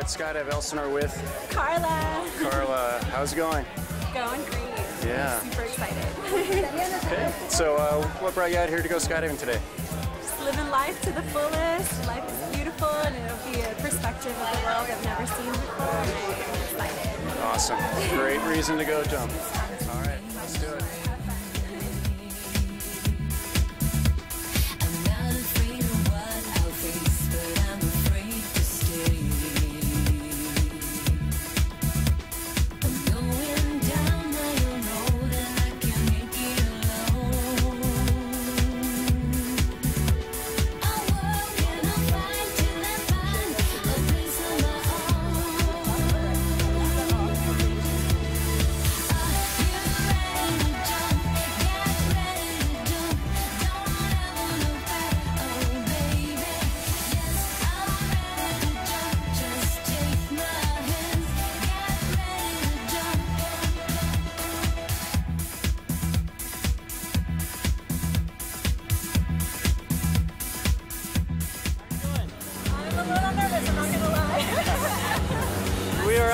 gentlemen, we're out at Skydive Elsinore with Karla. Karla. How's it going? Going great. Yeah. Super excited. Okay. So, uh, what brought you out here to go skydiving today? Just living life to the fullest. Life is beautiful and it'll be a perspective of the world I've never seen before and I'm excited. Awesome. Great reason to go jump.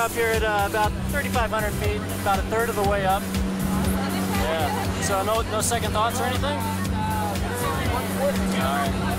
Up here at uh, about 3,500 feet, about a third of the way up. Yeah. So no, no second thoughts or anything? All right.